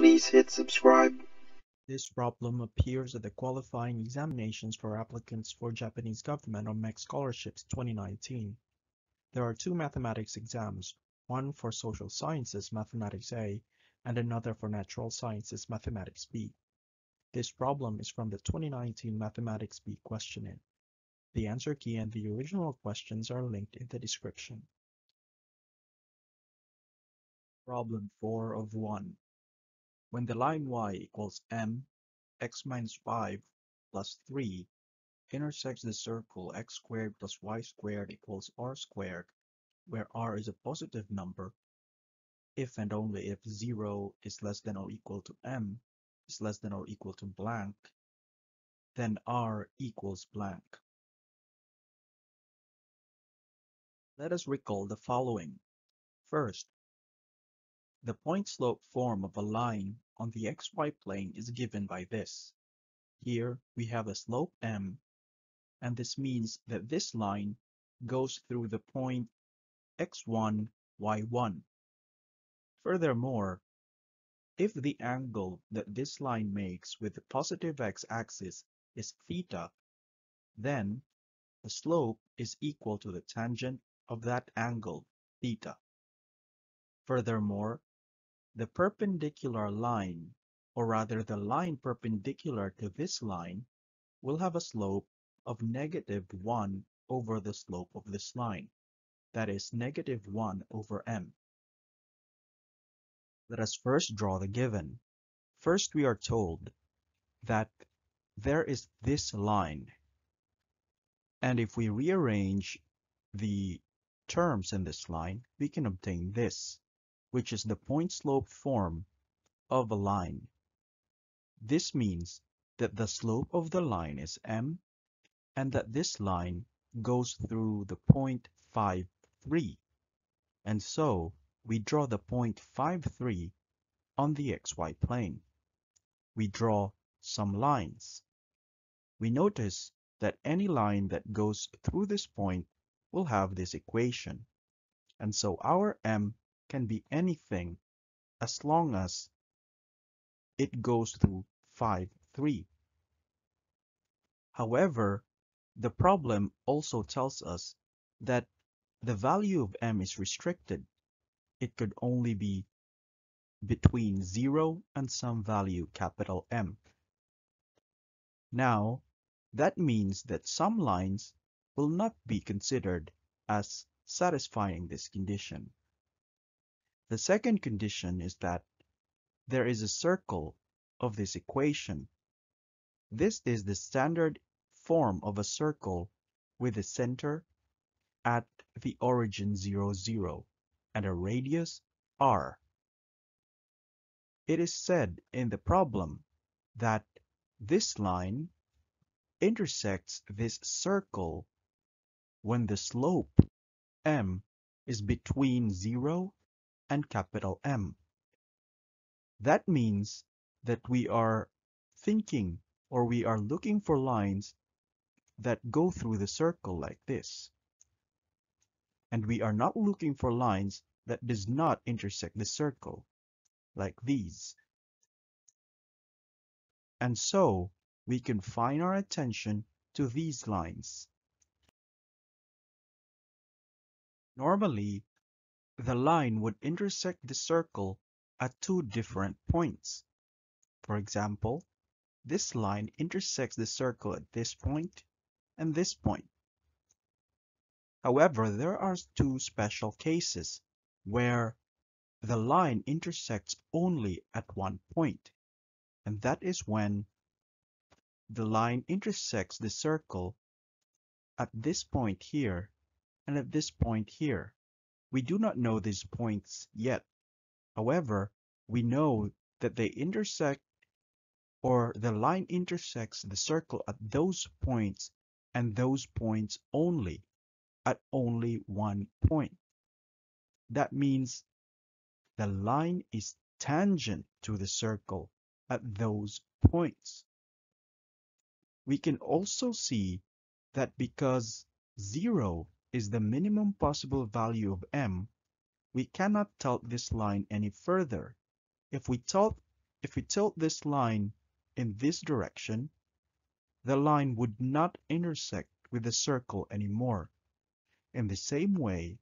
please hit subscribe. This problem appears at the qualifying examinations for applicants for Japanese government on MEXT scholarships 2019. There are two mathematics exams, one for social sciences mathematics A and another for natural sciences mathematics B. This problem is from the 2019 mathematics B questionnaire. The answer key and the original questions are linked in the description. Problem 4 of 1. When the line y equals m, x minus 5 plus 3 intersects the circle x squared plus y squared equals r squared, where r is a positive number, if and only if 0 is less than or equal to m is less than or equal to blank, then r equals blank. Let us recall the following. First, the point-slope form of a line on the xy plane is given by this. Here we have a slope m, and this means that this line goes through the point x1, y1. Furthermore, if the angle that this line makes with the positive x-axis is theta, then the slope is equal to the tangent of that angle, theta. Furthermore, the perpendicular line, or rather the line perpendicular to this line, will have a slope of negative 1 over the slope of this line, that is negative 1 over m. Let us first draw the given. First we are told that there is this line, and if we rearrange the terms in this line, we can obtain this which is the point-slope form of a line. This means that the slope of the line is m and that this line goes through the point 5, 3. And so we draw the point 5, 3 on the xy plane. We draw some lines. We notice that any line that goes through this point will have this equation. And so our m can be anything as long as it goes through 5, 3. However, the problem also tells us that the value of m is restricted. It could only be between 0 and some value capital M. Now, that means that some lines will not be considered as satisfying this condition. The second condition is that there is a circle of this equation. This is the standard form of a circle with a center at the origin 0, 0 and a radius r. It is said in the problem that this line intersects this circle when the slope m is between 0 and capital M. That means that we are thinking or we are looking for lines that go through the circle like this. And we are not looking for lines that does not intersect the circle, like these. And so, we confine our attention to these lines. Normally, the line would intersect the circle at two different points. For example, this line intersects the circle at this point and this point. However, there are two special cases where the line intersects only at one point, and that is when the line intersects the circle at this point here and at this point here. We do not know these points yet. However, we know that they intersect or the line intersects the circle at those points and those points only, at only one point. That means the line is tangent to the circle at those points. We can also see that because 0 is the minimum possible value of m, we cannot tilt this line any further. If we tilt if we tilt this line in this direction, the line would not intersect with the circle anymore. In the same way,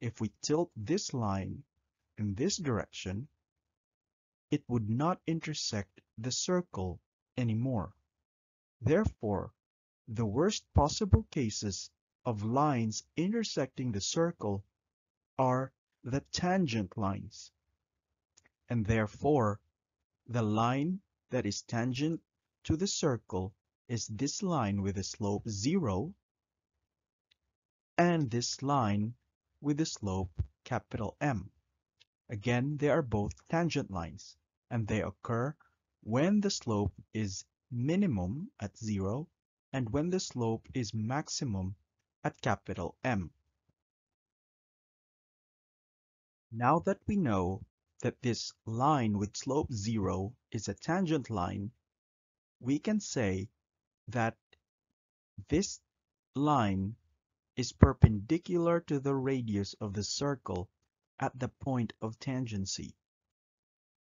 if we tilt this line in this direction, it would not intersect the circle anymore. Therefore, the worst possible cases of lines intersecting the circle are the tangent lines. And therefore, the line that is tangent to the circle is this line with a slope 0 and this line with a slope capital M. Again, they are both tangent lines and they occur when the slope is minimum at 0 and when the slope is maximum at capital M. Now that we know that this line with slope 0 is a tangent line, we can say that this line is perpendicular to the radius of the circle at the point of tangency.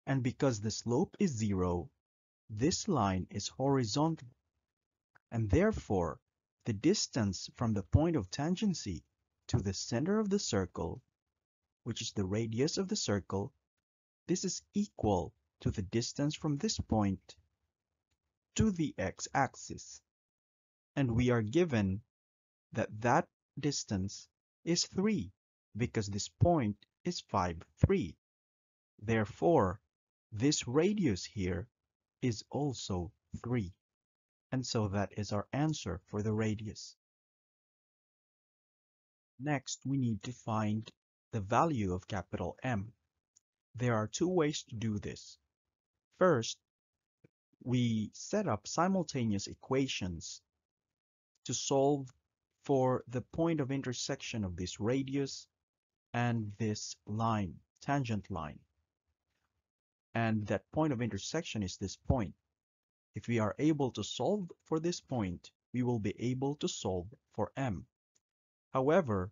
And because the slope is zero, this line is horizontal. And therefore, the distance from the point of tangency to the center of the circle, which is the radius of the circle, this is equal to the distance from this point to the x-axis. And we are given that that distance is 3 because this point is 5, 3. Therefore, this radius here is also 3. And so that is our answer for the radius. Next, we need to find the value of capital M. There are two ways to do this. First, we set up simultaneous equations to solve for the point of intersection of this radius and this line, tangent line. And that point of intersection is this point. If we are able to solve for this point, we will be able to solve for m. However,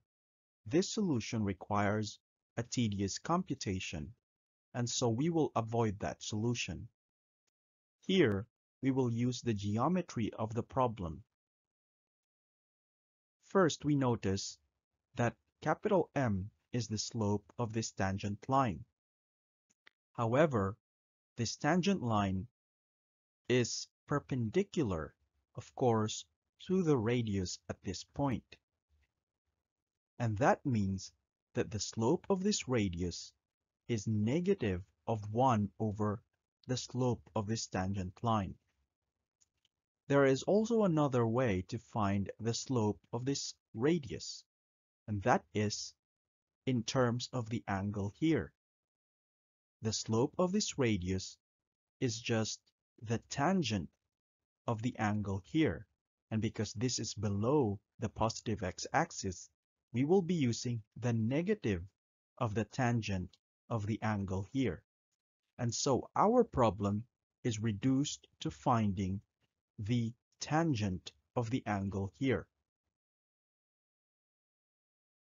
this solution requires a tedious computation, and so we will avoid that solution. Here, we will use the geometry of the problem. First, we notice that capital M is the slope of this tangent line. However, this tangent line is perpendicular, of course, to the radius at this point. And that means that the slope of this radius is negative of 1 over the slope of this tangent line. There is also another way to find the slope of this radius, and that is in terms of the angle here. The slope of this radius is just the tangent of the angle here, and because this is below the positive x-axis, we will be using the negative of the tangent of the angle here. And so our problem is reduced to finding the tangent of the angle here.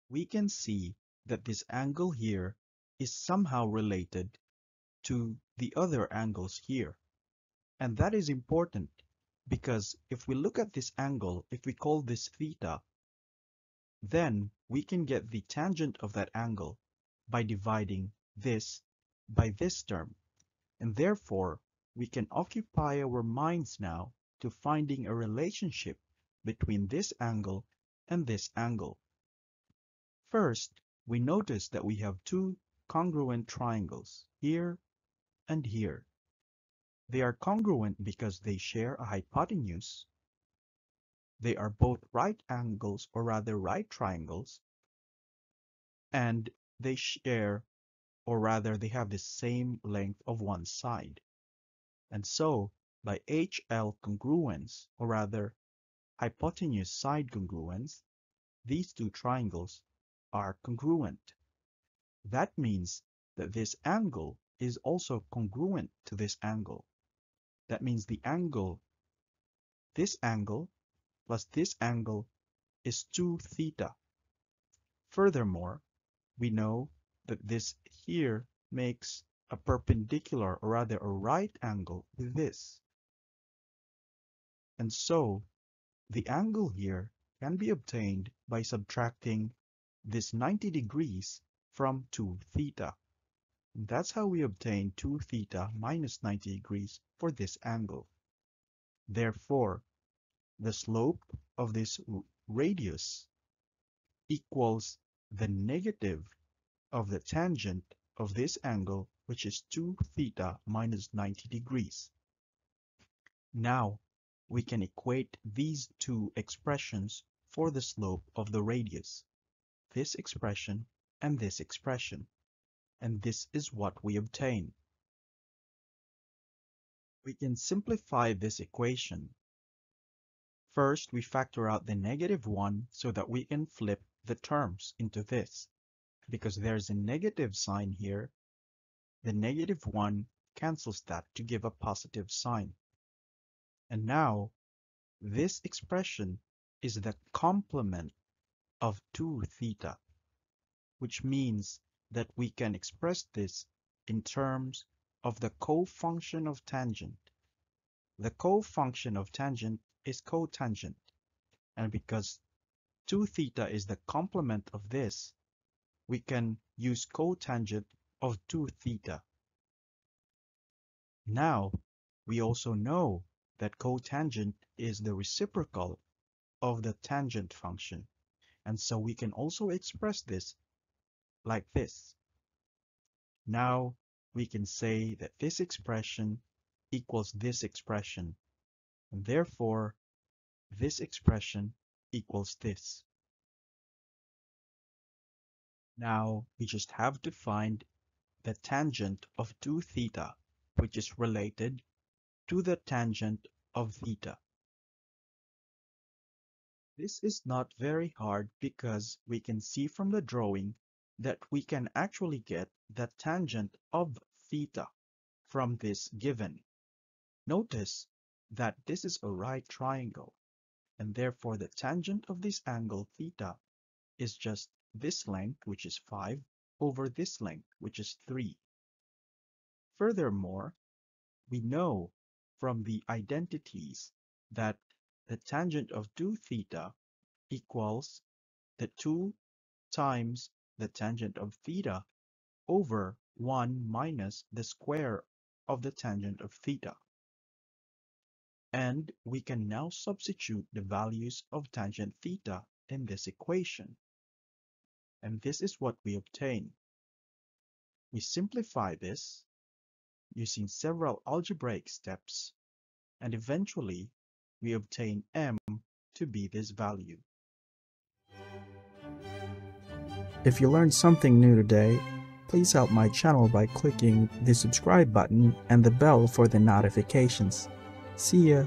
We can see that this angle here is somehow related to the other angles here. And that is important because if we look at this angle, if we call this theta, then we can get the tangent of that angle by dividing this by this term, and therefore we can occupy our minds now to finding a relationship between this angle and this angle. First, we notice that we have two congruent triangles, here and here. They are congruent because they share a hypotenuse. They are both right angles, or rather right triangles, and they share or rather they have the same length of one side. And so, by HL congruence, or rather hypotenuse side congruence, these two triangles are congruent. That means that this angle is also congruent to this angle. That means the angle, this angle plus this angle is 2 theta. Furthermore, we know that this here makes a perpendicular or rather a right angle with this. And so the angle here can be obtained by subtracting this 90 degrees from 2 theta. That's how we obtain 2 theta minus 90 degrees for this angle. Therefore, the slope of this radius equals the negative of the tangent of this angle, which is 2 theta minus 90 degrees. Now, we can equate these two expressions for the slope of the radius, this expression and this expression, and this is what we obtain. We can simplify this equation. First, we factor out the negative 1 so that we can flip the terms into this. Because there's a negative sign here, the negative 1 cancels that to give a positive sign. And now, this expression is the complement of 2 theta, which means that we can express this in terms of the cofunction of tangent. The cofunction of tangent is cotangent, and because 2 theta is the complement of this, we can use cotangent of 2 theta. Now, we also know that cotangent is the reciprocal of the tangent function. And so we can also express this like this. Now we can say that this expression equals this expression. And therefore, this expression equals this. Now we just have to find the tangent of 2 theta, which is related to the tangent of theta. This is not very hard because we can see from the drawing that we can actually get the tangent of theta from this given. Notice that this is a right triangle and therefore the tangent of this angle theta is just this length which is 5 over this length which is 3. Furthermore, we know from the identities that the tangent of 2 theta equals the 2 times the tangent of theta over 1 minus the square of the tangent of theta. And we can now substitute the values of tangent theta in this equation. And this is what we obtain. We simplify this using several algebraic steps, and eventually we obtain m to be this value. If you learned something new today, please help my channel by clicking the subscribe button and the bell for the notifications. See ya!